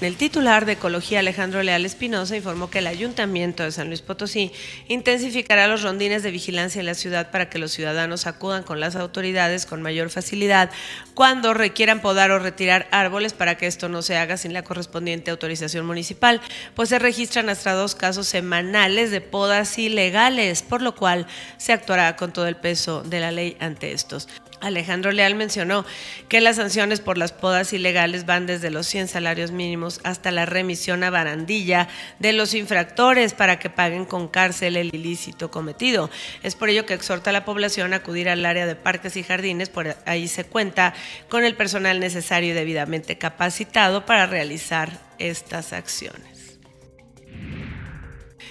El titular de Ecología, Alejandro Leal Espinosa, informó que el Ayuntamiento de San Luis Potosí intensificará los rondines de vigilancia en la ciudad para que los ciudadanos acudan con las autoridades con mayor facilidad cuando requieran podar o retirar árboles para que esto no se haga sin la correspondiente autorización municipal, pues se registran hasta dos casos semanales de podas ilegales, por lo cual se actuará con todo el peso de la ley ante estos. Alejandro Leal mencionó que las sanciones por las podas ilegales van desde los 100 salarios mínimos hasta la remisión a barandilla de los infractores para que paguen con cárcel el ilícito cometido. Es por ello que exhorta a la población a acudir al área de parques y jardines, por ahí se cuenta con el personal necesario y debidamente capacitado para realizar estas acciones.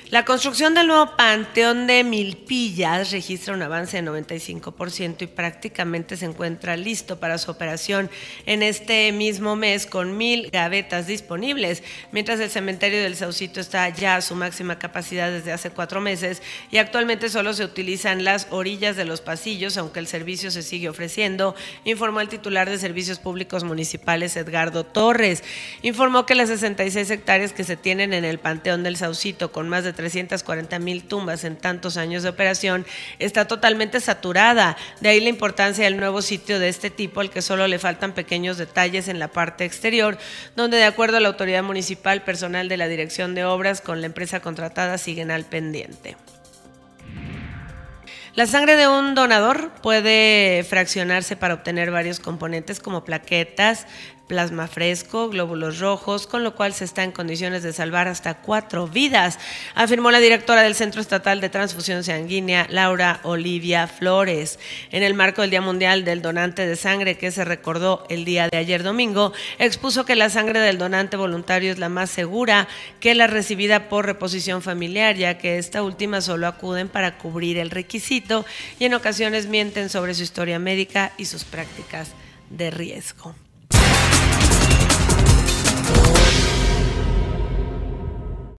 La construcción del nuevo Panteón de Milpillas registra un avance de 95% y prácticamente se encuentra listo para su operación en este mismo mes con mil gavetas disponibles, mientras el cementerio del Saucito está ya a su máxima capacidad desde hace cuatro meses y actualmente solo se utilizan las orillas de los pasillos, aunque el servicio se sigue ofreciendo, informó el titular de Servicios Públicos Municipales Edgardo Torres. Informó que las 66 hectáreas que se tienen en el Panteón del Saucito con más de 340 mil tumbas en tantos años de operación, está totalmente saturada. De ahí la importancia del nuevo sitio de este tipo, al que solo le faltan pequeños detalles en la parte exterior, donde de acuerdo a la autoridad municipal, personal de la dirección de obras con la empresa contratada siguen al pendiente. La sangre de un donador puede fraccionarse para obtener varios componentes como plaquetas, plasma fresco, glóbulos rojos, con lo cual se está en condiciones de salvar hasta cuatro vidas, afirmó la directora del Centro Estatal de Transfusión Sanguínea, Laura Olivia Flores. En el marco del Día Mundial del Donante de Sangre, que se recordó el día de ayer domingo, expuso que la sangre del donante voluntario es la más segura que la recibida por reposición familiar, ya que esta última solo acuden para cubrir el requisito y en ocasiones mienten sobre su historia médica y sus prácticas de riesgo.